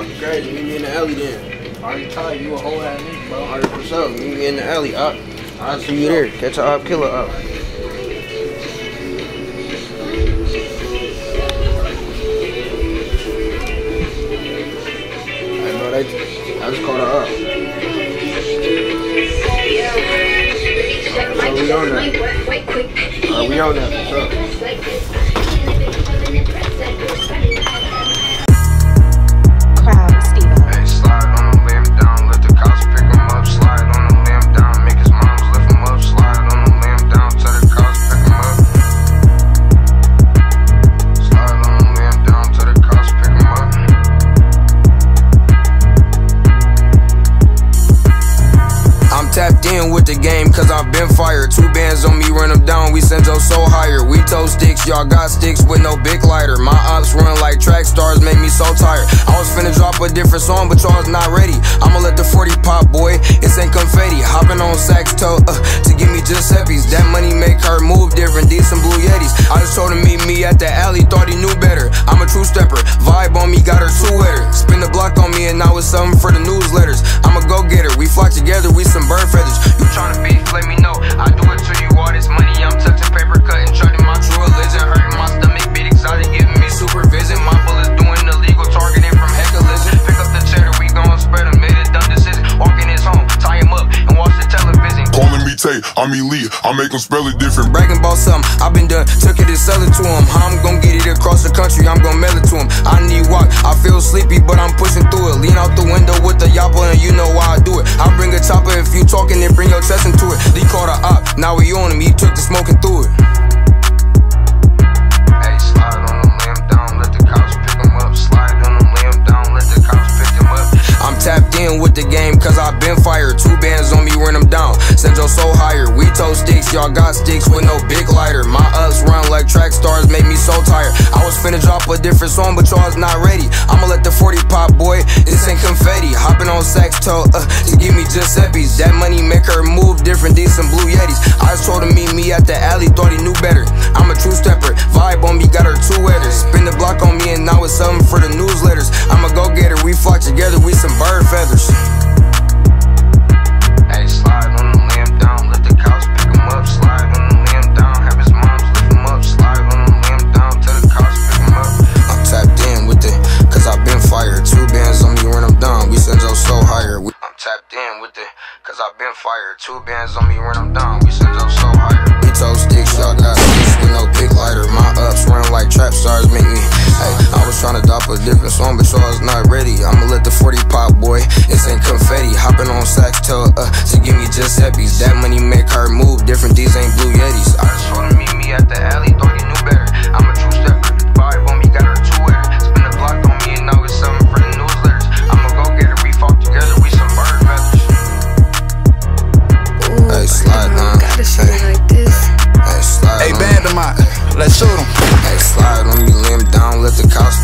me in the alley then. I already tried. You a whole ass nigga, bro. Alright, what's up? Meet me in the alley, up. I'll see you there. Catch a up, killer up. I know they. I just called her up. So we on that. Alright, uh, we on that. What's up? The game cause I've been fired. Two bands on me, run them down. We send Joe so higher. We tow sticks, y'all got sticks with no big lighter. My ops run like track stars, make me so tired. I was finna drop a different song, but y'all's not ready. I'ma let the 40 pop, boy. It's ain't confetti. Hopping on Saks toe uh, to give me Giuseppe's. That money make her move different. Decent blue Yetis. I just told him meet me at the alley, thought he knew better. I'm a true stepper. Vibe on me, got her two wetter. Spin the block on me, and now it's something for the newsletters. I'm a go getter. We flock together, we some bird feathers. You tryna beef, let me know. I do it to you, all this money. I'm touching paper, cutting, charting my true religion. Hurting my stomach, beat exotic, giving me supervision. My bullets doing illegal, targeting from heckling. Pick up the cheddar, we gon' spread them. Made a dumb decision. Walk in his home, tie him up, and watch the television. Calling me Tay, I'm elite. I make them spell it different. Bragging about something, I've been done. Took it and sell it to him. How I'm gon' get it across the country, I'm gon' mail it to him. I need walk, I feel sleepy, but I'm pushing through it. Lean out the window with the yapper, and you know why I do it. I bring a chopper if you talking, then bring your chest into it. Lee called a op, now we on him, he took the smoking through it. Hey, slide on the limb down, let the cops pick up. Slide on the limb down, let the cops pick up. I'm tapped in with the game cause I've been fired. Two bands on me, run them down. Send your soul higher. We tow sticks, y'all got sticks with no big lighter. My ups run like track stars, make me so tired. I was finna drop a different song, but y'all's not ready. I'ma let the 40 pop, boy. This ain't confetti. Hopping on Saks toe uh, to give me Giuseppe's. That money make her move different. These some blue Yetis. I just told him meet me at the alley, thought he knew better. I'm a true stepper. Vibe on me, got her two wetters. Spin the block on me, and now it's something for the newsletters. I'm a go getter. We flock I'm tapped in with it, cause I've been fired. Two bands on me when I'm done, we send up so higher. We toast sticks, y'all got sticks with no big lighter. My ups run like trap stars, make me. Hey, I was trying to drop a different song, but song's was not ready. I'ma let the 40 pop, boy. This ain't confetti. Hopping on Saks, tell uh to give me Giuseppe's. let's shoot him. Hey, slide on me, limb down, let the cops